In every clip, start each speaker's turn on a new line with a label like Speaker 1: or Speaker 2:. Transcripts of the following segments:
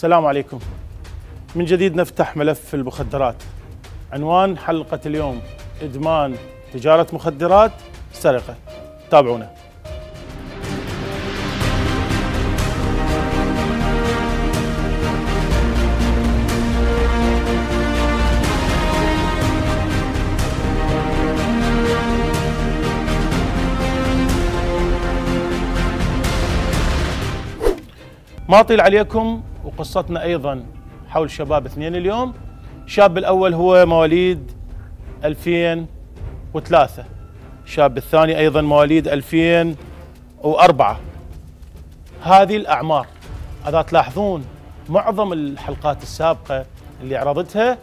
Speaker 1: السلام عليكم. من جديد نفتح ملف المخدرات. عنوان حلقة اليوم إدمان تجارة مخدرات سرقة. تابعونا. ما اطيل عليكم وقصتنا أيضا حول شباب اثنين اليوم. الشاب الأول هو مواليد 2003 الشاب الثاني أيضا مواليد 2004 هذه الأعمار أذا تلاحظون معظم الحلقات السابقة اللي عرضتها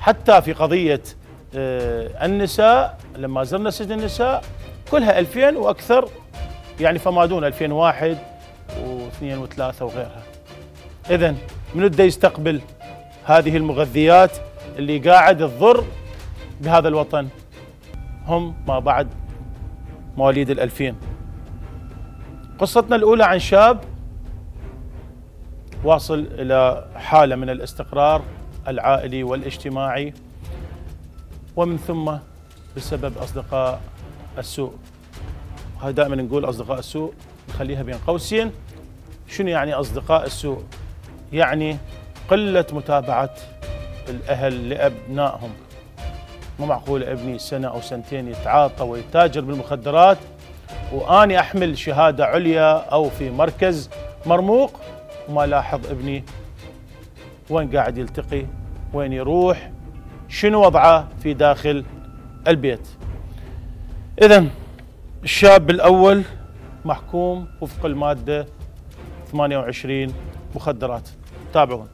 Speaker 1: حتى في قضية آه، النساء لما زرنا سجن النساء كلها 2000 وأكثر يعني فما دون 2001 واثنين وثلاثة وغيرها. إذا من بده يستقبل هذه المغذيات اللي قاعد تضر بهذا الوطن؟ هم ما بعد مواليد الألفين. قصتنا الأولى عن شاب واصل إلى حالة من الاستقرار العائلي والاجتماعي ومن ثم بسبب أصدقاء السوء. هذا دائما نقول أصدقاء السوء نخليها بين قوسين. شنو يعني أصدقاء السوء؟ يعني قلة متابعة الأهل لأبنائهم. مو معقول ابني سنة أو سنتين يتعاطى ويتاجر بالمخدرات وأني أحمل شهادة عليا أو في مركز مرموق وما لاحظ ابني وين قاعد يلتقي وين يروح شنو وضعه في داخل البيت. إذا الشاب الأول محكوم وفق المادة 28 مخدرات. تابعون.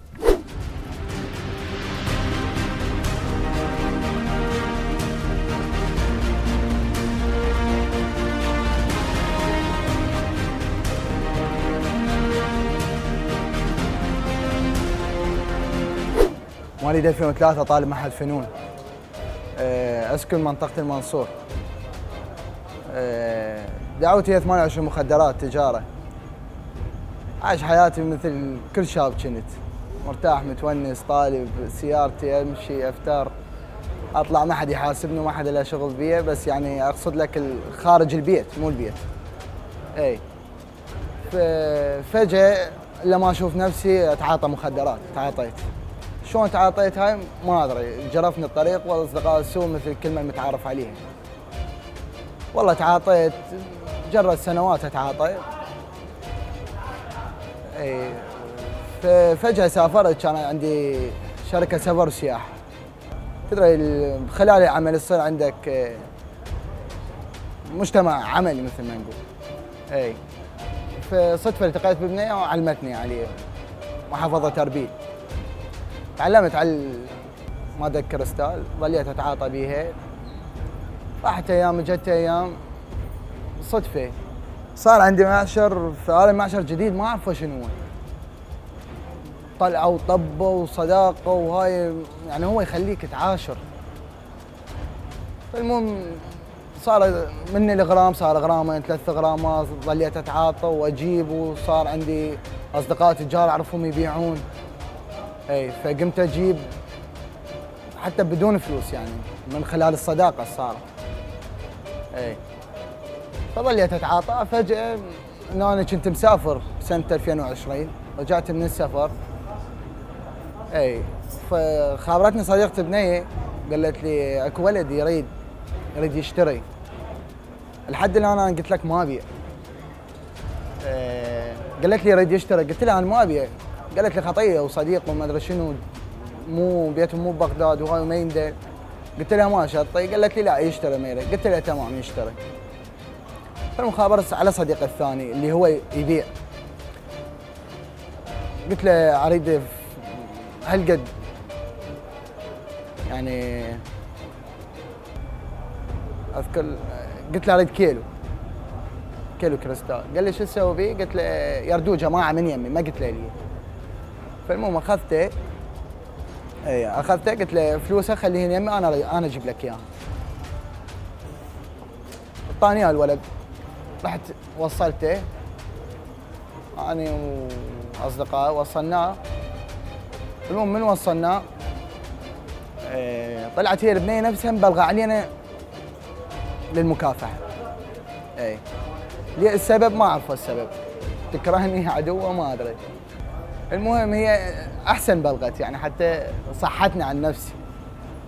Speaker 2: مواليد 2003 طالب معهد فنون. آه، أسكن منطقة المنصور. آه، دعوتي هي 28 مخدرات تجارة. عايش حياتي مثل كل شاب كنت. مرتاح متونس طالب سيارتي أمشي أفتر. أطلع ما حد يحاسبني وما حد له شغل بيه بس يعني أقصد لك خارج البيت مو البيت. إي. فجأة لما أشوف نفسي أتعاطى مخدرات تعاطيت. شلون تعاطيت هاي؟ ما أدري. جرفني الطريق واصدقاء السوء مثل الكلمة المتعارف عليها. والله تعاطيت جرت سنوات أتعاطى. إي ففجاه سافرت كان عندي شركة سفر وسياحه تدري خلال العمل يصير عندك مجتمع عملي مثل ما نقول. إي فصدفة التقيت ببنيه وعلمتني عليه محافظه اربيل تعلمت على ماده كريستال ظليت أتعاطى بيها. راحت أيام جت أيام صدفة. صار عندي معشر في هذا المعشر جديد ما أعرف شنو هو. طلعوا وطبوا وصداقة وهاي يعني هو يخليك تعاشر. فالمهم صار مني الغرام صار غرامين ثلاث غرامات ظليت أتعاطى وأجيب وصار عندي أصدقاء تجار أعرفهم يبيعون. إي فقمت أجيب حتى بدون فلوس يعني من خلال الصداقة صار. إي. فظليت أتعاطى. فجأة انه أنا كنت مسافر سنه 2020 رجعت من السفر. أي فخابرتني صديقتي بنيه قالت لي أكو ولد يريد يريد يشتري. لحد الآن أنا قلت لك ما إيه قالت لي يريد يشتري. قلت لها أنا ما ابيع قالت لي خطيه وصديق وما أدري شنو مو بيتهم مو ببغداد وهاي ما يندل قلت لها ما شطي قالت لي لا يشتري ما قلت لها تمام يشتري. فالمخابرة على صديقي الثاني اللي هو يبيع. قلت له أريد هالقد. يعني أذكر قلت له أريد كيلو. كيلو كريستال. قال لي شو تسوي بيه؟ قلت له يردوه جماعة من يمي ما قلت له لي. فالمهم أخذته. اي أخذته قلت له فلوسه خليه يمي أنا أنا أجيب لك اياه أعطاني الولد رحت وصلته. أنا وأصدقائي وصلناه المهم من وصلنا؟ إيه، طلعت هي البنيه نفسها مبلغه علينا للمكافحة. اي ليه؟ السبب ما اعرف السبب. تكرهني عدوه ما أدري. المهم هي أحسن بلغت يعني حتى صحتني عن نفسي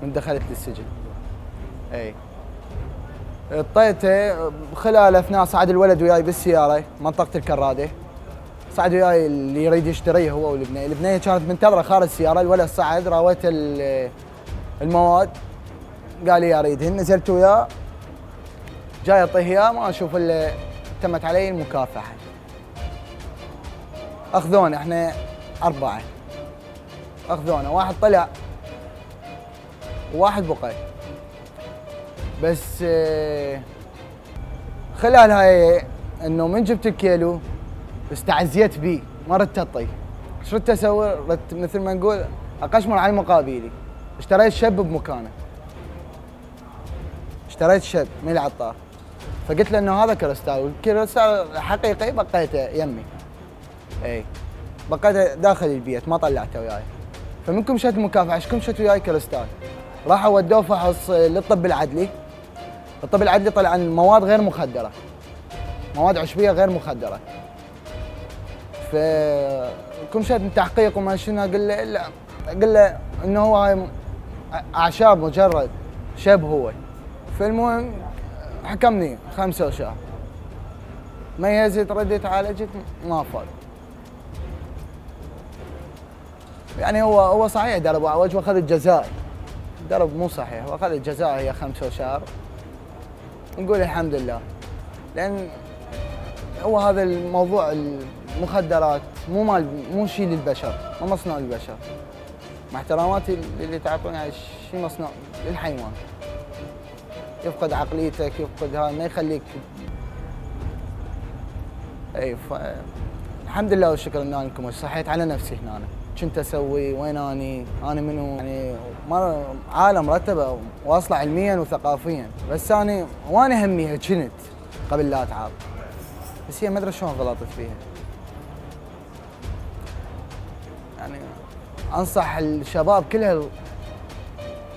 Speaker 2: من دخلت للسجن. اي طيته خلال أثناء صعد الولد وياي بالسيارة منطقة الكرادة. صعد وياي اللي يريد يشتريه هو والبنيه، البنيه كانت منتظرة خارج السيارة. الولد صعد راويت المواد. قال لي اريدهن نزلت وياه. جاي اعطيه اياه ما أشوف إلا تمت علي المكافحة. أخذونا إحنا أربعة. أخذونا واحد طلع وواحد بقي. بس آه، خلال هاي إنه من جبت الكيلو استعزيت بيه ما ردت اطي إيش ردت أسوي؟ ردت مثل ما نقول أقشمر على المقابيلي. اشتريت شب بمكانه. اشتريت شب من العطار. فقلت له إنه هذا كريستال والكريستال حقيقي؟ بقيته يمي. اي بقيته داخل البيت ما طلعته وياي. فمنكم شت المكافحه إيش مشت وياي كريستال راحوا ودوه فحص للطب العدلي. الطب العدلي طلع عن مواد غير مخدرة. مواد عشبيه غير مخدرة. ف كم شد تحقيق وما شنو قال له لا قال له إنه هو هاي أعشاب مجرد شب هو. فالمهم حكمني خمسة شهر ميزت رديت عالجت ما فاض يعني هو هو صحيح درب عوج واخذ الجزاء. درب مو صحيح واخذ الجزاء هي خمسة شهر نقول الحمد لله. لأن هو هذا الموضوع المخدرات مو مال مو شيء للبشر ما مصنوع للبشر. مع احتراماتي اللي تعطوني يعني شيء مصنوع للحيوان. يفقد عقليتك يفقد هذا ما يخليك. أي ف... الحمد لله والشكر ان انكم صحيت على نفسي هنا كنت أسوي؟ وين أني؟ أنا منو؟ يعني عالم مرتبه واصلة علميا وثقافيا. بس أنا وأنا همي كنت قبل لا اتعاط بس هي ما أدري شلون غلطت فيها. يعني أنصح الشباب كلها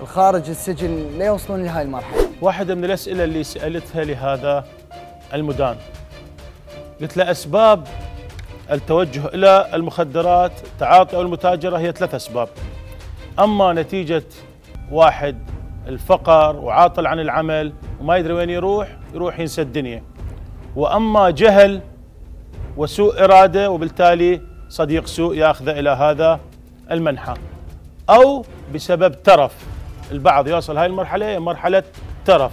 Speaker 2: الخارج السجن لا يوصلون لهاي المرحلة.
Speaker 1: واحدة من الأسئلة اللي سألتها لهذا المدان قلت له أسباب التوجه إلى المخدرات تعاطي أو المتاجرة هي ثلاث أسباب. أما نتيجة واحد الفقر وعاطل عن العمل وما يدري وين يروح يروح ينسى الدنيا. وأما جهل وسوء إرادة وبالتالي صديق سوء ياخذه إلى هذا المنحى. أو بسبب ترف. البعض يوصل هاي المرحلة مرحلة ترف.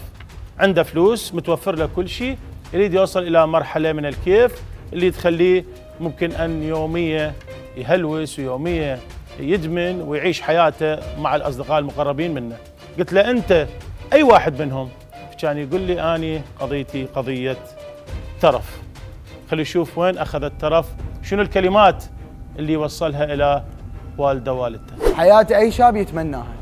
Speaker 1: عنده فلوس متوفر له كل شيء يريد يوصل إلى مرحلة من الكيف اللي تخليه ممكن أن يومية يهلوس ويومية يدمن ويعيش حياته مع الأصدقاء المقربين منه. قلت له أنت أي واحد منهم؟ كان يقول لي أني قضيتي قضية ترف. خلي نشوف وين أخذ الترف شنو الكلمات اللي وصلها إلى والده والدته.
Speaker 2: حياتي أي شاب يتمناها.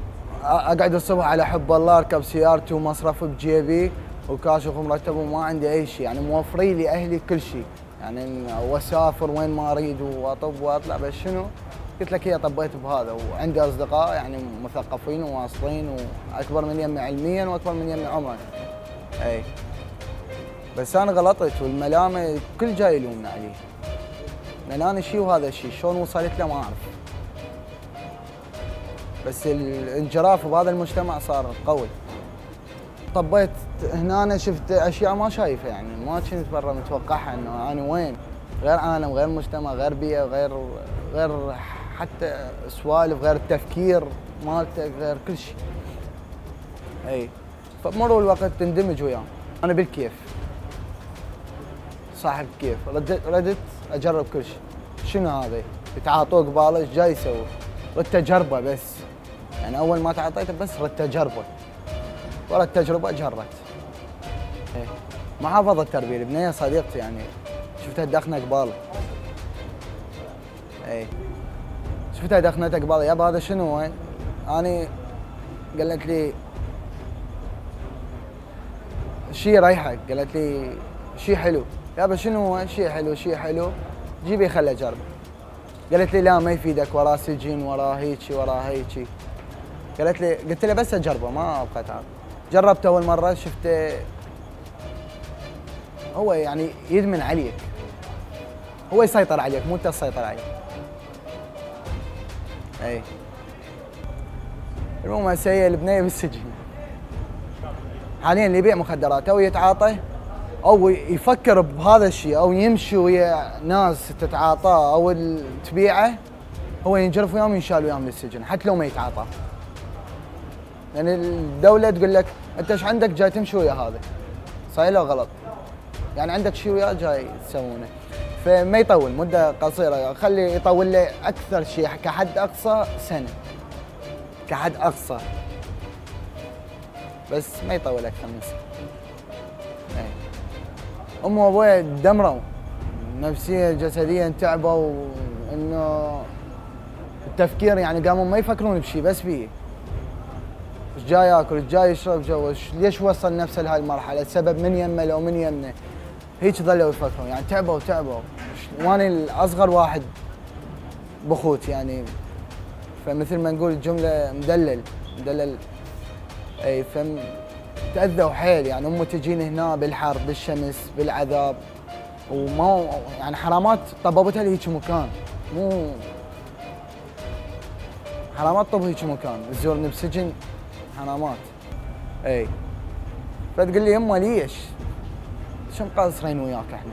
Speaker 2: أقعد الصبح على حب الله أركب سيارتي ومصرف بجيبي وكاشف مرتب وما عندي أي شيء. يعني موفري لي أهلي كل شيء. يعني واسافر وين ما أريد وأطب وأطلع بس شنو؟ قلت لك هي طبيت بهذا. وعندي أصدقاء يعني مثقفين وواصلين وأكبر من يمي علميا وأكبر من يمي عمرا إي. بس أنا غلطت والملامة كل جاي يلومنا عليه لأن أنا شيء وهذا شيء شلون وصلت له ما أعرف. بس الانجراف بهذا المجتمع صار قوي. طبيت هنا أنا شفت أشياء ما شايفها يعني. ما كنت برا متوقعها إنه أنا وين. غير عالم غير مجتمع غير بيئة غير غير حتى سوالف غير التفكير مالته غير كل شيء. إي. فبمرور الوقت تندمج وياه أنا بالكيف. صاحب كيف. ردت ردت أجرب كل شيء. شنو هذا يتعاطوه قباله إيش جاي يسوي؟ ردت أجربه بس. يعني أول ما تعاطيته بس ردت أجربه. ورا التجربة جرت إيه. ما حافظ التربيه البنيه صديقتي يعني شفتها دخنه قباله. اي شفتها دخنت قباله. يابا هذا شنو؟ وين؟ أني قالت لي شي ريحك قالت لي شي حلو. يابا شنو؟ شي حلو شي حلو. جيبي خلي اجربه قالت لي لا ما يفيدك. وراه سجن وراه هيجي وراه هيجي. قالت لي قلت لها بس أجربه ما أبغى اتعب جربت أول مرة شفته هو يعني يدمن عليك. هو يسيطر عليك مو أنت تسيطر عليه. أي. المهم هسه البنيه بالسجن. حاليا اللي يبيع مخدرات أو يتعاطى أو يفكر بهذا الشيء أو يمشي ويا ناس تتعاطاه أو تبيعه هو ينجرف وياهم ينشال وياهم للسجن حتى لو ما يتعاطى. يعني الدولة تقول لك أنت إيش عندك؟ جاي تمشي ويا هذا. صحيح لو غلط. يعني عندك شيء وياه جاي تسوونه. فما يطول مدة قصيرة. خلي يطول لي أكثر شيء كحد أقصى سنة. كحد أقصى. بس ما يطول أكثر من سنة. امي وابوي دمروا. نفسيا جسديا تعبوا انه التفكير يعني قاموا ما يفكرون بشيء بس فيه. إيش جاي ياكل إيش جاي يشرب جو. ليش وصل نفسه لهاي المرحلة؟ السبب من يمه لو من يمه هيك ظلوا يفكرون. يعني تعبوا تعبوا. وأنا الأصغر واحد بخوت يعني. فمثل ما نقول الجملة مدلل مدلل. أي فم تأذوا حيل يعني. أمه تجيني هنا بالحر بالشمس بالعذاب. وما يعني حرامات طببتها لهيك مكان. مو حرامات طب هيك مكان. تزورني بسجن حرامات إي فتقول لي يمه ليش؟ شو مقصرين وياك إحنا؟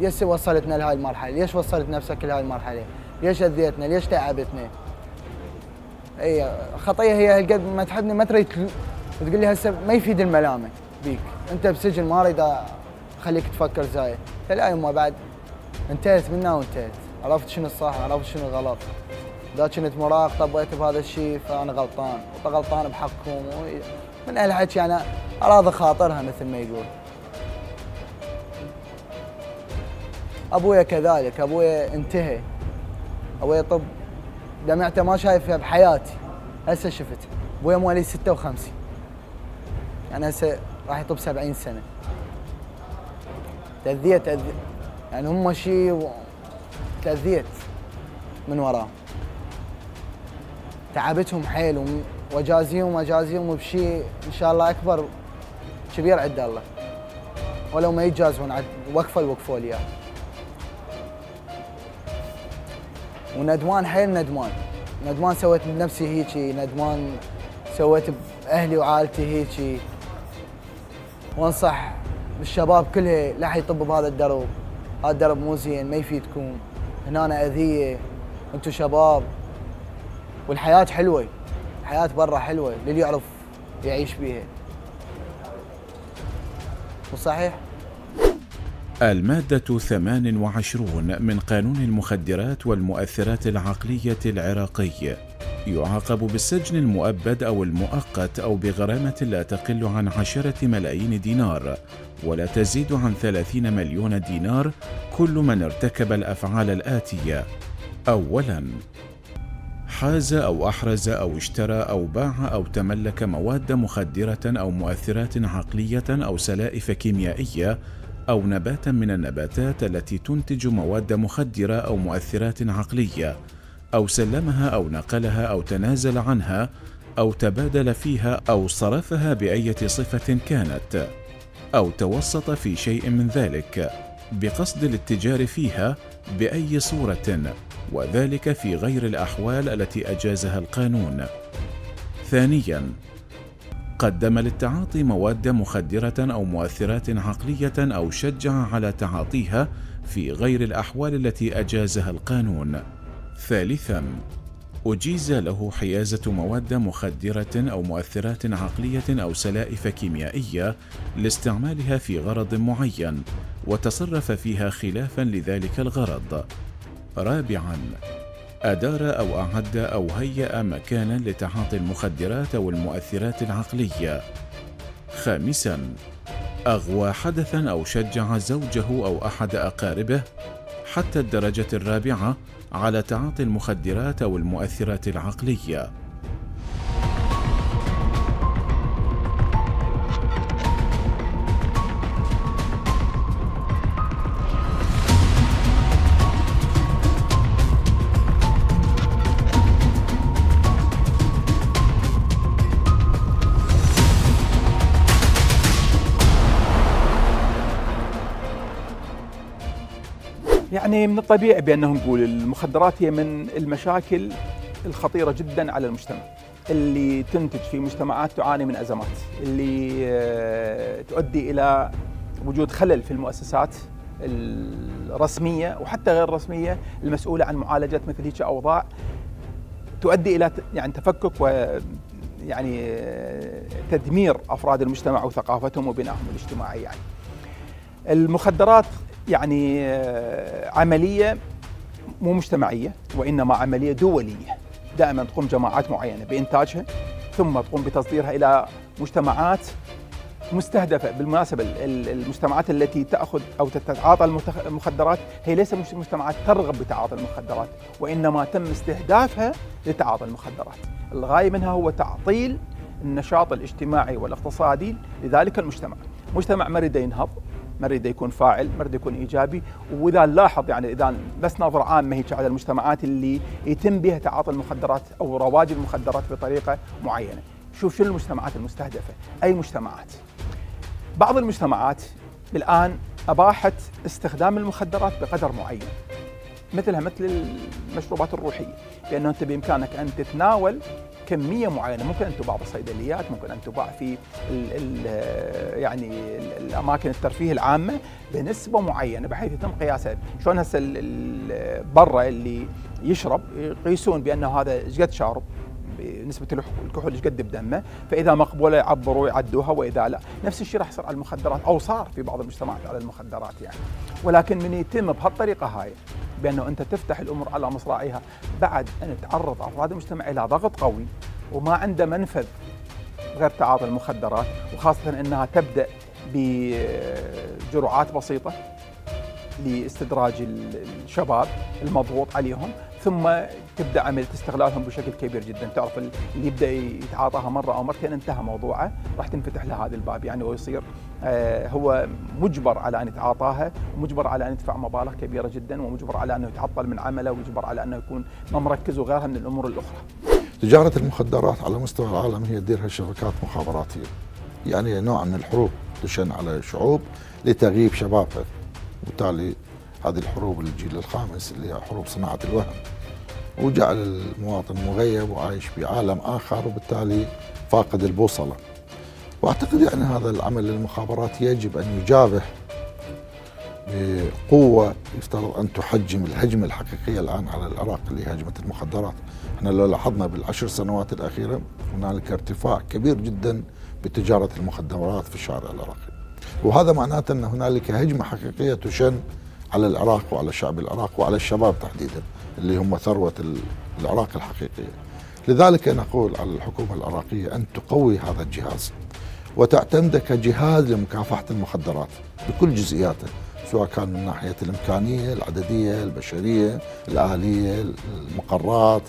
Speaker 2: ليش وصلتنا لهاي المرحلة؟ ليش وصلت نفسك لهاي المرحلة؟ ليش أذيتنا؟ ليش تعبتنا؟ إي خطية هي هالقد ما تحبني ما تريد وتقول لي هسه ما يفيد الملامة بيك أنت بسجن ما أريد أخليك تفكر زايد لا يما بعد انتهت منها وانتهت عرفت شنو الصح عرفت شنو الغلط اذا كنت مراهق طبيت بهذا الشيء فأنا غلطان. غلطان بحقكم. من هالحكي أنا أراضي خاطرها مثل ما يقول. أبويا كذلك أبويا انتهى. أبويا طب دمعته ما شايفها بحياتي. هسه شفت أبويا مواليد 56 يعني هسه راح يطب 70 سنة. تأذيت تأذيت يعني هم شيء تأذيت من وراهم تعبتهم حيل وجازيهم وجازيهم بشيء إن شاء الله أكبر كبير عند الله. ولو ما يتجازون وقفة وقفوا لي وندمان حيل ندمان. ندمان سويت بنفسي هيجي ندمان سويت بأهلي وعائلتي هيجي. وأنصح الشباب كلها لا يطب بهذا الدرب. هذا الدرب مو زين ما يفيدكم. هنا أذية. أنتم شباب. والحياة حلوة. الحياة برا حلوة. للي يعرف يعيش بيها. صحيح؟
Speaker 3: المادة 28 من قانون المخدرات والمؤثرات العقلية العراقي. يعاقب بالسجن المؤبد أو المؤقت أو بغرامة لا تقل عن عشرة ملايين دينار ولا تزيد عن ثلاثين مليون دينار كل من ارتكب الأفعال الآتية. أولاً حاز أو أحرز أو اشترى أو باع أو تملك مواد مخدرة أو مؤثرات عقلية أو سلائف كيميائية أو نباتا من النباتات التي تنتج مواد مخدرة أو مؤثرات عقلية أو سلمها أو نقلها أو تنازل عنها أو تبادل فيها أو صرفها بأية صفة كانت أو توسط في شيء من ذلك بقصد الاتجار فيها بأي صورة وذلك في غير الأحوال التي أجازها القانون. ثانياً قدم للتعاطي مواد مخدرة أو مؤثرات عقلية أو شجع على تعاطيها في غير الأحوال التي أجازها القانون. ثالثاً أجيز له حيازة مواد مخدرة أو مؤثرات عقلية أو سلائف كيميائية لاستعمالها في غرض معين وتصرف فيها خلافا لذلك الغرض. رابعا أدار أو أعد أو هيأ مكانا لتعاطي المخدرات أو المؤثرات العقلية. خامسا أغوى حدثا أو شجع زوجه أو أحد أقاربه حتى الدرجة الرابعة على تعاطي المخدرات أو المؤثرات العقلية.
Speaker 4: يعني من الطبيعي بأنه نقول المخدرات هي من المشاكل الخطيرة جدا على المجتمع اللي تنتج في مجتمعات تعاني من أزمات اللي آه، تؤدي إلى وجود خلل في المؤسسات الرسمية وحتى غير الرسمية المسؤولة عن معالجة مثل هيك أوضاع تؤدي إلى يعني تفكك و يعني آه، تدمير أفراد المجتمع وثقافتهم وبنائهم الاجتماعي يعني. المخدرات يعني آه، عملية مو مجتمعية وإنما عملية دولية. دائما تقوم جماعات معينة بإنتاجها ثم تقوم بتصديرها إلى مجتمعات مستهدفة. بالمناسبة المجتمعات التي تأخذ أو تتعاطى المخدرات هي ليست مجتمعات ترغب بتعاطي المخدرات وإنما تم استهدافها لتعاطي المخدرات. الغاية منها هو تعطيل النشاط الاجتماعي والاقتصادي لذلك المجتمع. مجتمع مريد ينهض مريد يكون فاعل مريد يكون إيجابي. وإذا نلاحظ يعني إذا بس نظره عامه هيك على المجتمعات اللي يتم بها تعاطي المخدرات أو رواج المخدرات بطريقة معينة. شوف شو المجتمعات المستهدفة. أي مجتمعات؟ بعض المجتمعات الآن أباحت استخدام المخدرات بقدر معين. مثلها مثل المشروبات الروحية. لأنه أنت بإمكانك أن تتناول كمية معينة. ممكن أن تباع بالصيدليات ممكن أن تباع في ال ال يعني الأماكن الترفيه العامة بنسبة معينة بحيث يتم قياسها. شلون هسه برا اللي يشرب يقيسون بأنه هذا إيش قد شارب؟ نسبه الكحول إيش قد بدمه؟ فإذا مقبولة يعبروا يعدوها وإذا لا. نفس الشيء راح يصير على المخدرات أو صار في بعض المجتمعات على المخدرات يعني. ولكن من يتم بهالطريقة هاي بأنه أنت تفتح الأمور على مصراعيها. بعد أن تعرض أفراد المجتمع إلى ضغط قوي وما عنده منفذ غير تعاطي المخدرات وخاصة إنها تبدأ بجرعات بسيطة لاستدراج الشباب المضغوط عليهم ثم تبدأ عملية استغلالهم بشكل كبير جدا تعرف اللي يبدأ يتعاطاها مرة أو مرتين انتهى موضوعه راح تنفتح له هذا الباب يعني ويصير آه هو مجبر على أن يتعاطاها ومجبر على أن يدفع مبالغ كبيرة جدا ومجبر على أنه يتعطل من عمله ومجبر على أنه يكون ما مركز وغيرها من الأمور الأخرى.
Speaker 5: تجارة المخدرات على مستوى العالم هي تديرها شركات مخابراتية. يعني نوع من الحروب تشن على الشعوب لتغييب شبابها وبالتالي هذه الحروب الجيل الخامس اللي هي حروب صناعة الوهم. وجعل المواطن مغيب وعايش في عالم آخر وبالتالي فاقد البوصلة. وأعتقد يعني هذا العمل للمخابرات يجب أن يجابه بقوة يفترض أن تحجم الهجمة الحقيقية الآن على العراق اللي هي هجمة المخدرات. إحنا لو لاحظنا بالعشر سنوات الأخيرة هنالك ارتفاع كبير جدا بتجارة المخدرات في الشارع العراقي. وهذا معناته أن هنالك هجمة حقيقية تشن على العراق وعلى الشعب العراق وعلى الشباب تحديدا اللي هم ثروة العراق الحقيقية. لذلك نقول على الحكومة العراقية أن تقوي هذا الجهاز وتعتمده كجهاز لمكافحة المخدرات بكل جزئياته سواء كان من ناحية الإمكانية العددية البشرية الآلية المقرات.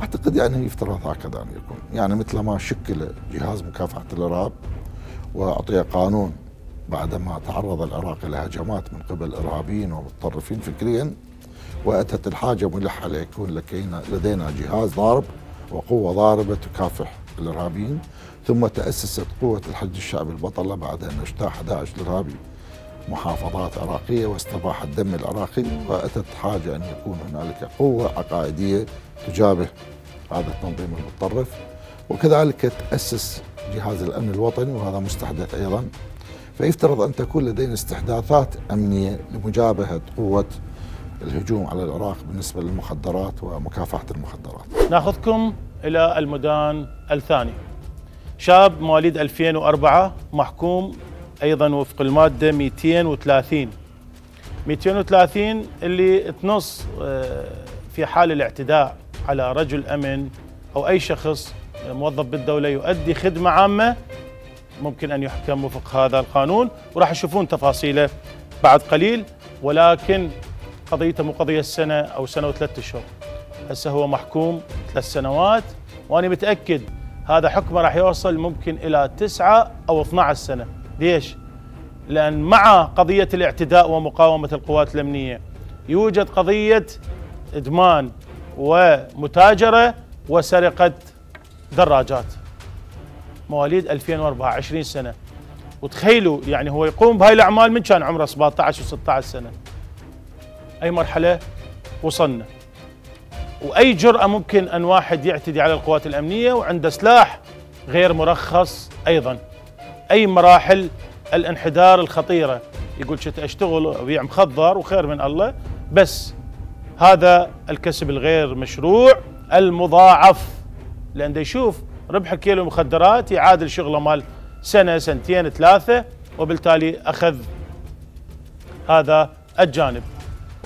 Speaker 5: أعتقد يعني يفترض هكذا أن يكون. يعني مثل ما شكل جهاز مكافحة الإرهاب وأعطي قانون بعدما تعرض العراق إلى هجمات من قبل إرهابيين ومتطرفين فكريا وأتت الحاجة ملحة ليكون لدينا جهاز ضارب وقوة ضاربة تكافح الإرهابيين ثم تأسست قوة الحج الشعبي البطلة بعد أن اجتاح داعش الإرهابي. محافظات عراقية واستباح الدم العراقي وأتت حاجة أن يكون هنالك قوة عقائدية تجابه هذا التنظيم المتطرف. وكذلك تأسس جهاز الأمن الوطني وهذا مستحدث أيضا. فيفترض أن تكون لدينا استحداثات أمنية لمجابهة قوة الهجوم على العراق بالنسبة للمخدرات ومكافحة المخدرات.
Speaker 1: ناخذكم إلى المدان الثاني. شاب مواليد 2004 محكوم أيضا وفق المادة 230 230 اللي تنص آه، في حال الاعتداء على رجل أمن أو أي شخص موظف بالدولة يؤدي خدمة عامة ممكن أن يحكم وفق هذا القانون وراح تشوفون تفاصيله بعد قليل ولكن قضيته مو قضية سنة أو سنة وثلاثة أشهر هسه هو محكوم ثلاث سنوات وأنا متأكد هذا حكمه راح يوصل ممكن إلى تسعة أو 12 سنة. ليش؟ لأن مع قضية الاعتداء ومقاومة القوات الأمنية يوجد قضية إدمان ومتاجرة وسرقة دراجات. مواليد 2004 20 سنة. وتخيلوا يعني هو يقوم بهاي الأعمال من كان عمره 17 و16 سنة. أي مرحلة وصلنا. وأي جرأة ممكن أن واحد يعتدي على القوات الأمنية وعنده سلاح غير مرخص أيضا. أي مراحل الانحدار الخطيرة. يقول شت أشتغل وابيع مخدر وخير من الله بس هذا الكسب الغير مشروع المضاعف. لأن يشوف ربح كيلو مخدرات يعادل شغله مال سنة سنتين ثلاثة وبالتالي أخذ هذا الجانب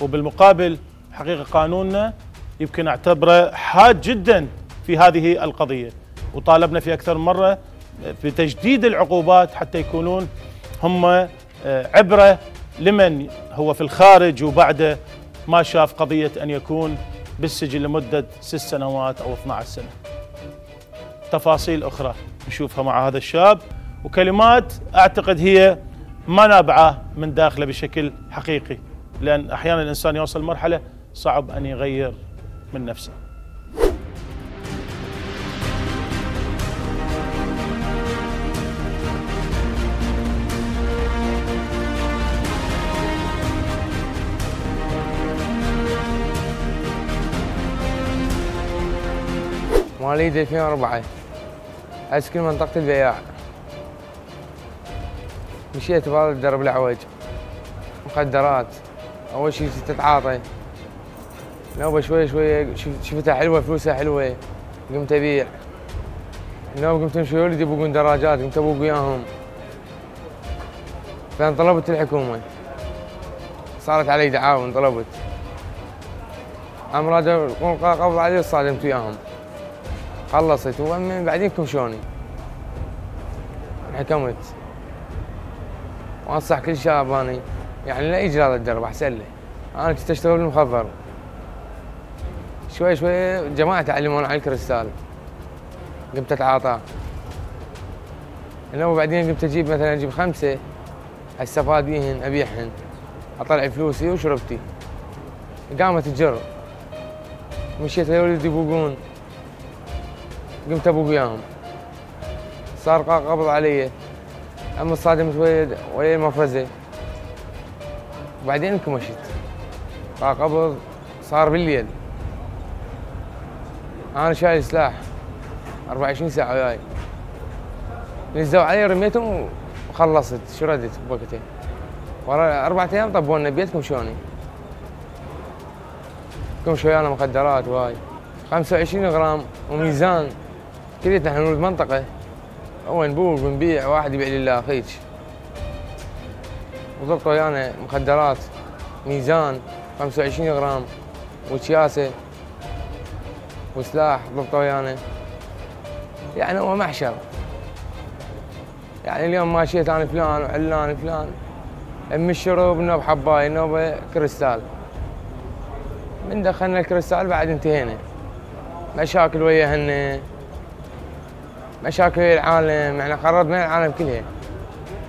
Speaker 1: وبالمقابل حقيقة قانوننا يمكن أعتبره حاد جدا في هذه القضية وطالبنا في أكثر مرة بتجديد العقوبات حتى يكونون هم آه، عبرة لمن هو في الخارج وبعده ما شاف قضية أن يكون بالسجن لمدة ست سنوات أو 12 سنة. تفاصيل أخرى نشوفها مع هذا الشاب وكلمات أعتقد هي ما نابعة من داخله بشكل حقيقي لأن أحيانا الإنسان يوصل مرحلة صعب أن يغير من نفسه.
Speaker 6: مواليد 2004 اسكن منطقة البياع. مشيت بهذا الدرب الأعوج مخدرات. أول شيء تتعاطى نوبة شوي شوي شفتها حلوة فلوسها حلوة. قمت أبيع. نوبة قمت أمشي ولدي يبوقون دراجات قمت أبوق وياهم. فإن طلبت الحكومة. صارت علي دعاوى انطلبت. أمراض قبض علي صادمت وياهم. خلصت ومن بعدين كمشوني حكمت وأنصح كل شاب أني يعني لا يجري هذا الدرب أحسن له أنا كنت أشتغل بالمخفر. شوي شوي جماعة تعلمون على الكريستال. قمت أتعاطى. إنه بعدين قمت أجيب مثلا أجيب خمسة. استفاد بيهن ابيعهن أطلع فلوسي وشربتي. قامت تجر. مشيت لولدي يبوقون قمت ابوق وياهم صار قبض علي. أما صادمت ويا ويا المفرزه وبعدين انكمشت قبض صار بالليل. أنا شايل سلاح. 24 ساعة وياي. نزلوا علي رميتهم وخلصت. شردت بوقتها ورا أربع أيام طبونا بيتكم شلوني؟ كم شويانا مخدرات واي 25 غرام وميزان. كذا نحن نولد منطقة؟ هو نبوق ونبيع واحد يبيع لله اخيك وضبطوا ويانا مخدرات ميزان 25 غرام وشياسة وسلاح. ضبطوا ويانا يعني هو محشر. يعني اليوم ماشيت أنا فلان وعلان فلان. أم الشرب نوب حباي نوب كريستال. من دخلنا الكريستال بعد انتهينا. مشاكل وياهن. مشاكل العالم إحنا خربنا العالم كلها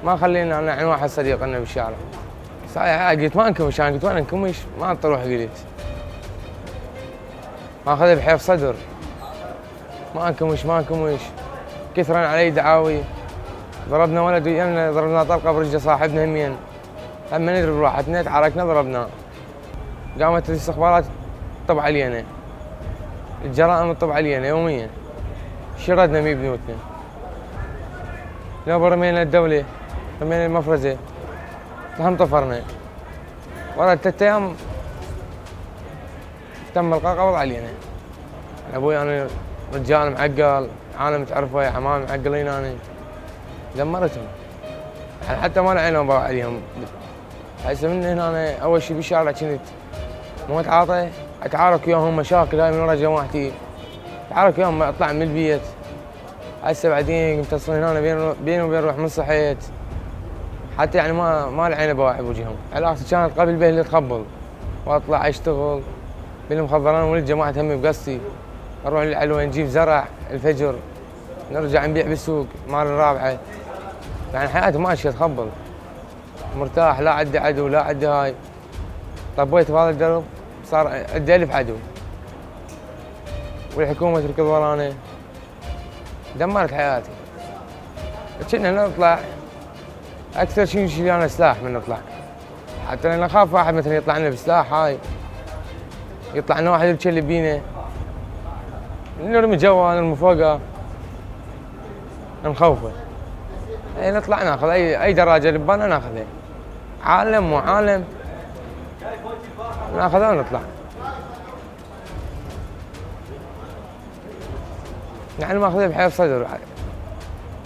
Speaker 6: ما خلينا أنا واحد صديق لنا بالشارع. صحيح قلت ما انكمش أنا قلت وين انكمش ما تروح قلت. ما اخذ بحيف صدر. ما انكمش ما انكمش كثرا علي دعاوي. ضربنا ولد ويانا ضربنا طلقة برجله صاحبنا همين. هم ندري بروحتنا تحركنا ضربناه قامت الاستخبارات تطب علينا. الجرائم تطب علينا يوميا. شردنا مي بنوتنا. لو رمينا الدولة رمينا المفرزة. هم طفرنا. ورا ثلاث أيام تم القبض علينا أبوي أنا رجال معقل عالم تعرفه يا حمام معقلين أنا. دمرتهم. حتى ما لعينهم عليهم. هسه من هنا أنا أول شيء بالشارع كنت. مو متعاطي أتعارك وياهم مشاكل هاي من ورا جماعتي. تعرف يوم ما اطلع من البيت هسه بعدين قمت اصل هنا بيني وبين روح من صحيت. حتى يعني ما ما العين بواعي بوجههم. علاقتي كانت قبل به اللي تخبل. وأطلع أشتغل. بالمخضران ولد جماعة همي بقصتي. أروح للعلوة نجيب زرع الفجر. نرجع نبيع بالسوق مال الرابعة. يعني حياتي ماشية تخبل. مرتاح لا عندي عدو لا عندي هاي. طبيت بهذا الدرب صار عندي ألف عدو. والحكومة تركض ورانا دمرت حياتي. كنا نطلع أكثر شيء نشيل أنا سلاح من نطلع. حتى أنا أخاف واحد مثلا يطلع لنا بسلاح هاي. يطلع لنا واحد يبكي بينا. نرمي جوال نرمي فوقه. نخوفه. اي نطلع ناخذ اي أي دراجه لبانا ناخذها. عالم مو عالم. ناخذها ونطلع. يعني ماخذها بحيث صدر.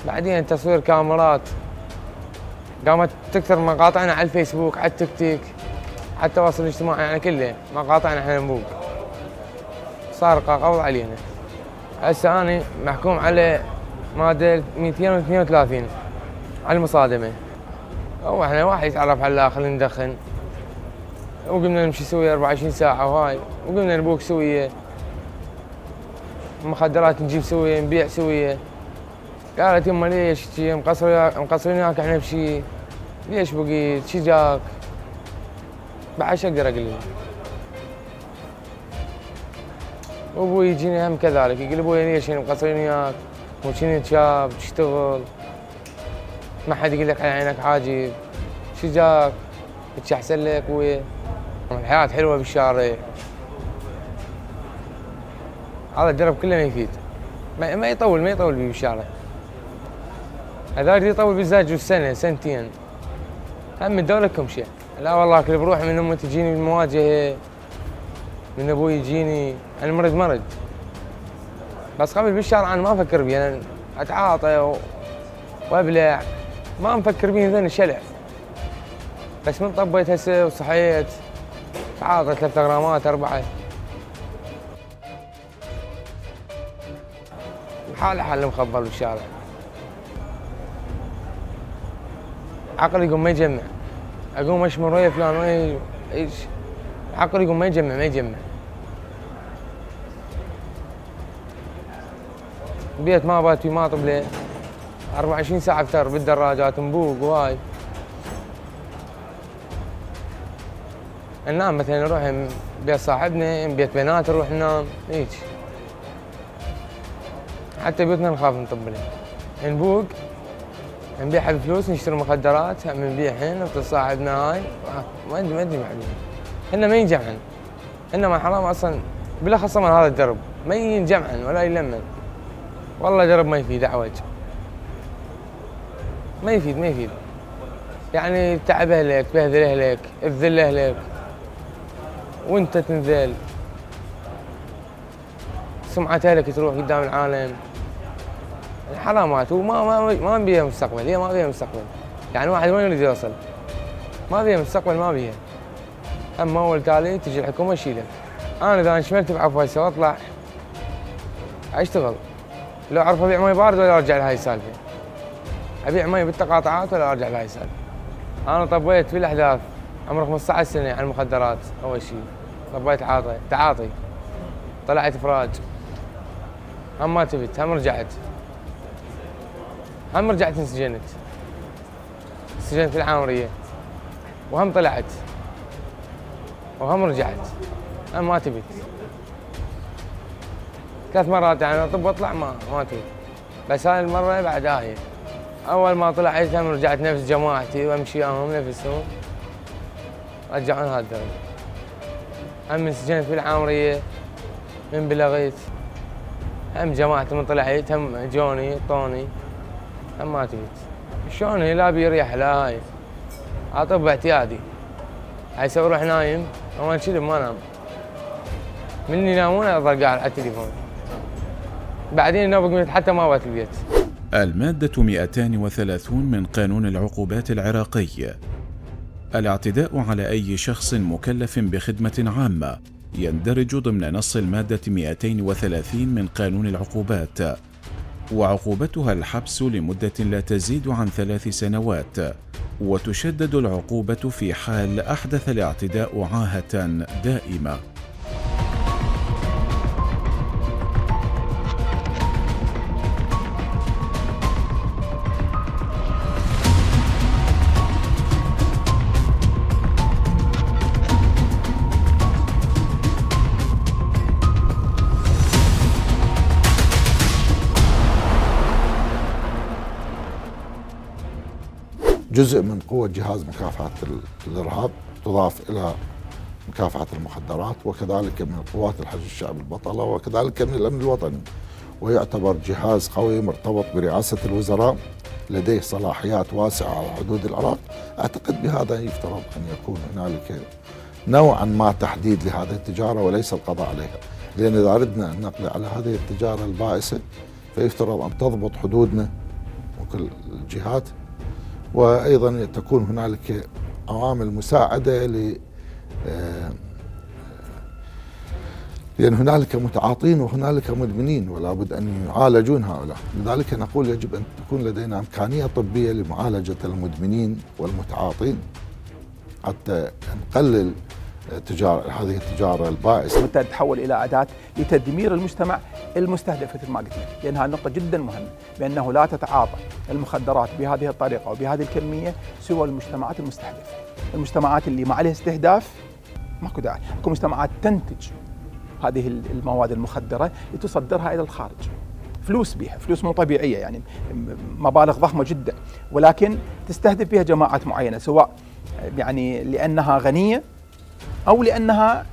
Speaker 6: بعدين تصوير كاميرات. قامت تكثر مقاطعنا على الفيسبوك على التيك توك على التواصل الاجتماعي يعني كله. مقاطعنا إحنا نبوق صار قبض علينا. هسه أنا محكوم على ماده 232 على المصادمة. هو إحنا واحد يتعرف على الآخر ندخن. وقمنا نمشي سوية 24 ساعة وهاي. وقمنا نبوك سوية. مخدرات نجيب سوية نبيع سوية. قالت يما ليش مقصرين وياك إحنا بشي. ليش بقيت شي جاك؟ بعد شو أقدر أقول وابوي يجيني هم كذلك يقول أبوي ليش مقصرين وياك وشنو شاب تشتغل؟ ما حد يقول لك على عينك عاجب شو جاك؟ أحسن لك أبوي؟ الحياة حلوة بالشارع. هذا الدرب كله ما يفيد. ما يطول ما يطول بيه بالشارع هذا يطول بالزاج سنة سنتين. هم الدولة كم شيء؟ لا والله كل بروح من امي تجيني بالمواجهة من أبوي يجيني. أنا مرض. مرض بس قبل بالشارع أنا ما أفكر بيه. أنا أتعاطى وأبلع. ما مفكر بيه ذن الشلع بس من طبيت هسه وصحيت. تعاطى ثلاث غرامات أربعة. حالة حال مخبل بالشارع عقلي يقوم ما يجمع. أقوم أشمر ويا فلان ويا إيش. عقلي يقوم ما يجمع ما يجمع. بيت ما بات في ماطب ليه. 24 ساعة افتر بالدراجات مبوق وهاي ننام مثلا نروح بيت صاحبنا بيت بنات نروح ننام هيك. حتى بيوتنا نخاف نطب لها نبوق نبيعها بفلوس نشتري مخدرات نبيع هنا نعطي صاحبنا هاي ما ادري ما ادري معلومة إحنا ما ينجمعن. انما حرام أصلا بالاخص من هذا الدرب ما ينجمعن ولا يلمن. والله درب ما يفيد اعوج ما يفيد ما يفيد. يعني تعب أهلك بهذل أهلك اذل أهلك. وإنت تنذل. سمعة أهلك تروح قدام العالم. حرامات وما ما ما بيها مستقبل. هي ما بيها مستقبل. يعني واحد وين يريد يوصل. ما بيها مستقبل ما بيها أما اول تالي تجي الحكومة تشيلك أنا إذا انشملت بعفو هسه واطلع أشتغل. لو أعرف أبيع مي بارد ولا أرجع لهاي السالفة. أبيع مي بالتقاطعات ولا أرجع لهاي السالفة. أنا طبيت في الأحداث عمري 15 سنة على المخدرات أول شيء طبيت عاطي تعاطي. طلعت افراج هم ما تبت هم رجعت. هم رجعت انسجنت انسجنت العامرية. وهم طلعت. وهم رجعت. هم ما تبت ثلاث مرات يعني طب واطلع ما ما تبت بس هاي المرة بعد هاي. أول ما طلعت هم رجعت نفس جماعتي وأمشي وياهم نفسهم. رجعون الدرب هم انسجنت في العامرية من بلغيت. هم جماعتي من طلعت هم جوني طوني. ما تبيت شلون لا بيريح لا هاي؟ اطب اعتيادي هسه أروح نايم. أول شي ما انام من ينامون اظل قاعد على التليفون. بعدين نوبك حتى ما بات البيت
Speaker 3: المادة 230 من قانون العقوبات العراقي. الاعتداء على أي شخص مكلف بخدمة عامة يندرج ضمن نص المادة 230 من قانون العقوبات. وعقوبتها الحبس لمدة لا تزيد عن ثلاث سنوات وتشدد العقوبة في حال أحدث الاعتداء عاهة دائمة.
Speaker 5: جزء من قوة جهاز مكافحة الإرهاب تضاف إلى مكافحة المخدرات وكذلك من قوات الحج الشعبي البطلة وكذلك من الأمن الوطني. ويعتبر جهاز قوي مرتبط برئاسة الوزراء لديه صلاحيات واسعة على حدود العراق. أعتقد بهذا يفترض أن يكون هنالك نوعا ما تحديد لهذه التجارة وليس القضاء عليها. لأن إذا أردنا أن نقضي على هذه التجارة البائسة فيفترض أن تضبط حدودنا وكل الجهات وأيضا تكون هنالك عوامل مساعدة ل آه، لأن هنالك متعاطين وهنالك مدمنين ولا بد أن يعالجون هؤلاء. لذلك نقول يجب أن تكون لدينا إمكانية طبية لمعالجة المدمنين والمتعاطين حتى نقلل تجارة هذه التجارة البائسة.
Speaker 4: متى تتحول إلى أداة لتدمير المجتمع المستهدف مثل ما قلت لك لأنها نقطة جدا مهمة. بأنه لا تتعاطى المخدرات بهذه الطريقة وبهذه الكمية سوى المجتمعات المستهدفة. المجتمعات اللي ما عليها استهداف ماكو داعي. اكو مجتمعات تنتج هذه المواد المخدرة لتصدرها إلى الخارج. فلوس بها فلوس مو طبيعية يعني. مبالغ ضخمة جدا. ولكن تستهدف بها جماعات معينة سواء يعني لأنها غنية أو لأنها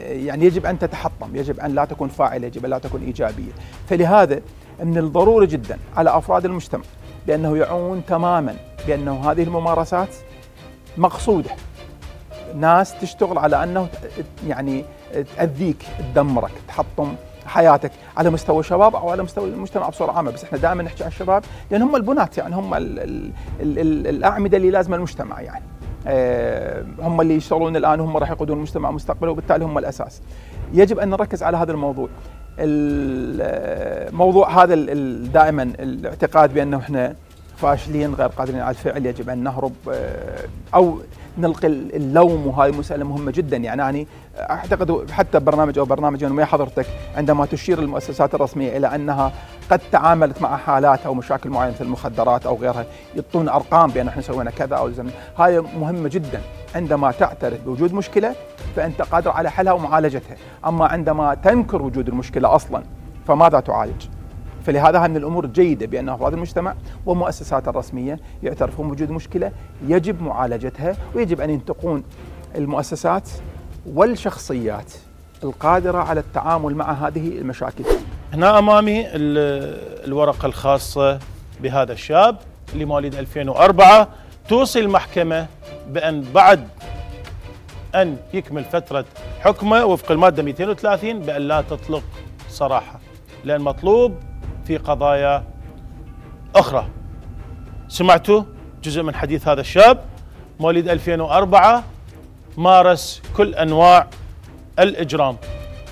Speaker 4: يعني يجب أن تتحطم يجب أن لا تكون فاعلة يجب أن لا تكون إيجابية. فلهذا من الضروري جدا على أفراد المجتمع بأنه يعون تماما بأنه هذه الممارسات مقصودة. ناس تشتغل على أنه يعني تأذيك تدمرك تحطم حياتك على مستوى الشباب أو على مستوى المجتمع بصورة عامة. بس إحنا دائما نحكي عن الشباب لأن هم البنات يعني هم ال ال ال الأعمدة اللي لازمة المجتمع يعني. هم اللي يشتغلون الآن هم راح يقودون المجتمع مستقبلا وبالتالي هم الأساس. يجب أن نركز على هذا الموضوع. الموضوع هذا دائما الاعتقاد بأنه إحنا فاشلين غير قادرين على الفعل يجب أن نهرب آه، أو نلقي اللوم وهاي مسألة مهمة جدا. يعني أنا أعتقد حتى برنامج أو برنامج ويا حضرتك عندما تشير المؤسسات الرسمية إلى أنها قد تعاملت مع حالات أو مشاكل معينة مثل المخدرات أو غيرها يعطون أرقام بأن إحنا سوينا كذا أو زمن هاي مهمة جدا. عندما تعترف بوجود مشكلة فأنت قادر على حلها ومعالجتها. أما عندما تنكر وجود المشكلة أصلا فماذا تعالج؟ فلهذا من الأمور الجيده بان افراد المجتمع والمؤسسات الرسمية يعترفون بوجود مشكلة يجب معالجتها ويجب أن ينتقون المؤسسات والشخصيات القادرة على التعامل مع هذه المشاكل.
Speaker 1: هنا أمامي الورقة الخاصة بهذا الشاب اللي مواليد 2004 توصي المحكمة بأن بعد أن يكمل فترة حكمه وفق المادة 230 بأن لا تطلق صراحة لأن مطلوب في قضايا أخرى. سمعتوا جزء من حديث هذا الشاب؟ مواليد 2004 مارس كل أنواع الإجرام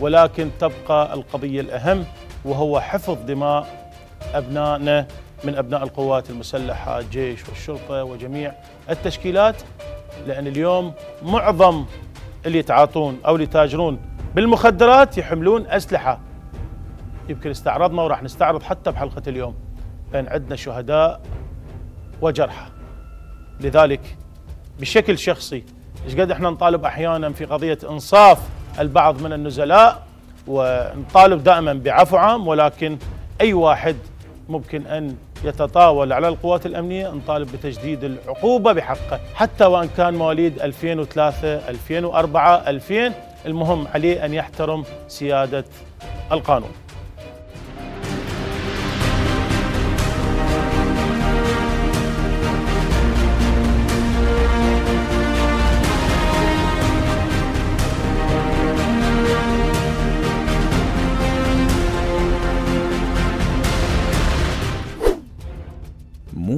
Speaker 1: ولكن تبقى القضية الأهم وهو حفظ دماء أبنائنا من أبناء القوات المسلحة الجيش والشرطة وجميع التشكيلات لأن اليوم معظم اللي يتعاطون أو اللي يتاجرون بالمخدرات يحملون أسلحة. يمكن استعرضنا وراح نستعرض حتى بحلقة اليوم بأن عندنا شهداء وجرحى. لذلك بشكل شخصي إيش قد إحنا نطالب أحيانا في قضية إنصاف البعض من النزلاء؟ ونطالب دائما بعفو عام ولكن أي واحد ممكن أن يتطاول على القوات الأمنية؟ نطالب بتجديد العقوبة بحقه حتى وإن كان مواليد 2003 2004 2000 المهم عليه أن يحترم سيادة القانون.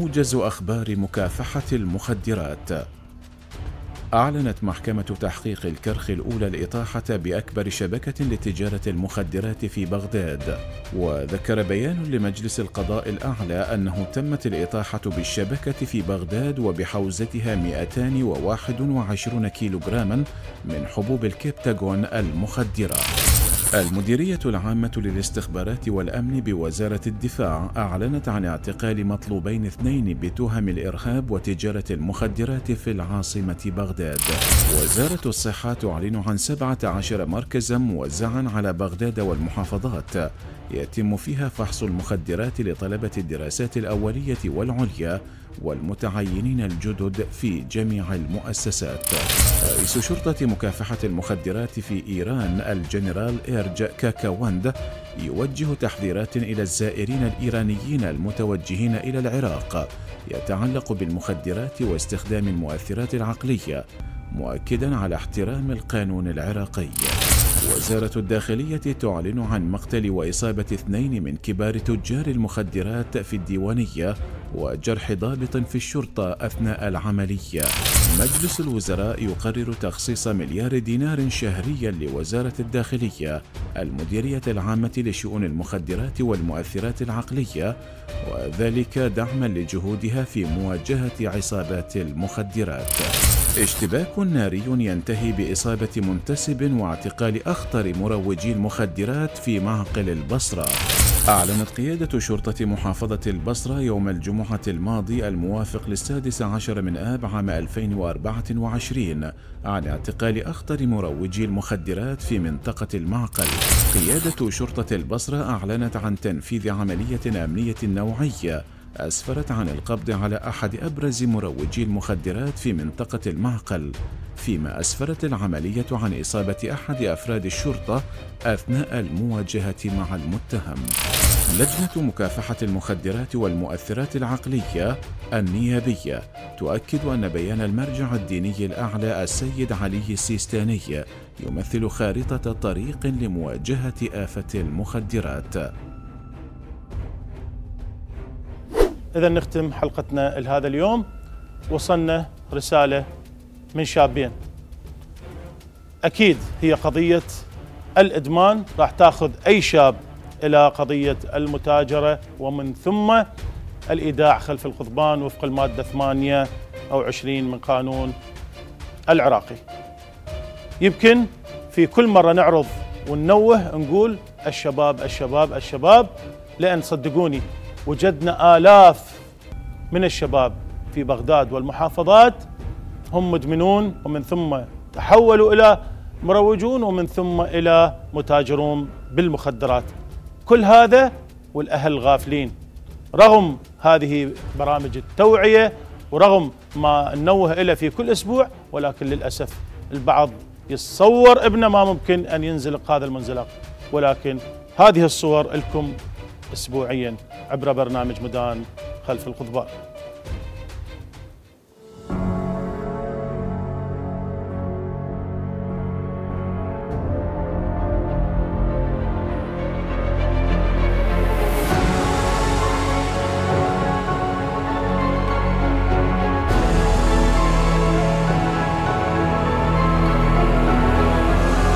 Speaker 3: موجز أخبار مكافحة المخدرات. أعلنت محكمة تحقيق الكرخ الأولى الإطاحة بأكبر شبكة لتجارة المخدرات في بغداد وذكر بيان لمجلس القضاء الأعلى أنه تمت الإطاحة بالشبكة في بغداد وبحوزتها 221 كيلوغراما من حبوب الكبتاغون المخدرة. المديرية العامة للاستخبارات والأمن بوزارة الدفاع أعلنت عن اعتقال مطلوبين اثنين بتهم الإرهاب وتجارة المخدرات في العاصمة بغداد. وزارة الصحة تعلن عن 17 مركزا موزعا على بغداد والمحافظات يتم فيها فحص المخدرات لطلبة الدراسات الأولية والعليا والمتعينين الجدد في جميع المؤسسات. رئيس شرطة مكافحة المخدرات في إيران الجنرال إيرج كاكاوند يوجه تحذيرات إلى الزائرين الإيرانيين المتوجهين إلى العراق. يتعلق بالمخدرات واستخدام المؤثرات العقلية مؤكدا على احترام القانون العراقي. وزارة الداخلية تعلن عن مقتل وإصابة اثنين من كبار تجار المخدرات في الديوانية وجرح ضابط في الشرطة أثناء العملية. مجلس الوزراء يقرر تخصيص مليار دينار شهريا لوزارة الداخلية المديرية العامة لشؤون المخدرات والمؤثرات العقلية وذلك دعما لجهودها في مواجهة عصابات المخدرات. اشتباك ناري ينتهي بإصابة منتسب واعتقال أخطر مروجي المخدرات في معقل البصرة. أعلنت قيادة شرطة محافظة البصرة يوم الجمعة الماضي الموافق للسادس عشر من آب عام 2024 عن اعتقال أخطر مروجي المخدرات في منطقة المعقل. قيادة شرطة البصرة أعلنت عن تنفيذ عملية أمنية نوعية أسفرت عن القبض على أحد أبرز مروجي المخدرات في منطقة المعقل فيما أسفرت العملية عن إصابة أحد أفراد الشرطة أثناء المواجهة مع المتهم. لجنة مكافحة المخدرات والمؤثرات العقلية النيابية تؤكد أن بيان المرجع الديني الأعلى السيد علي السيستاني يمثل خارطة طريق لمواجهة آفة المخدرات.
Speaker 1: إذا نختم حلقتنا لهذا اليوم. وصلنا رسالة من شابين. أكيد هي قضية الإدمان. راح تاخذ أي شاب إلى قضية المتاجرة ومن ثم الإيداع خلف القضبان وفق المادة 8 أو 20 من قانون العراقي. يمكن في كل مرة نعرض وننوه نقول الشباب الشباب الشباب لأن صدقوني وجدنا آلاف من الشباب في بغداد والمحافظات هم مدمنون ومن ثم تحولوا إلى مروجون ومن ثم إلى متاجرون بالمخدرات. كل هذا والأهل غافلين. رغم هذه برامج التوعية ورغم ما ننوه إليه في كل أسبوع ولكن للأسف البعض يتصور إبنه ما ممكن أن ينزلق هذا المنزلق. ولكن هذه الصور لكم أسبوعيا عبر برنامج مدان خلف القضبان